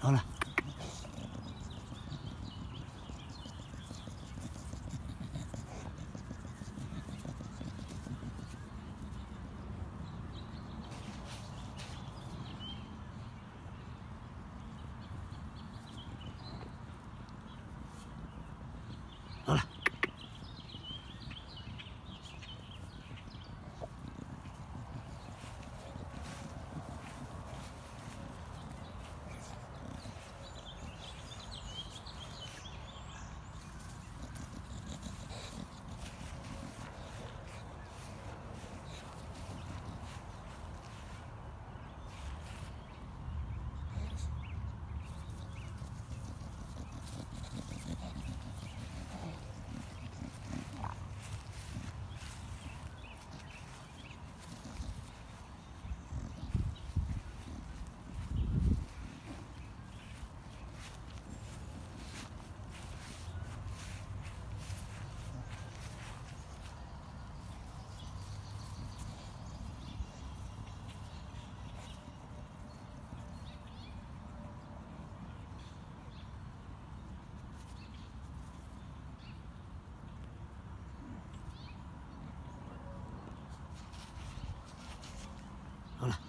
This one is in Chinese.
好了。好了。好了。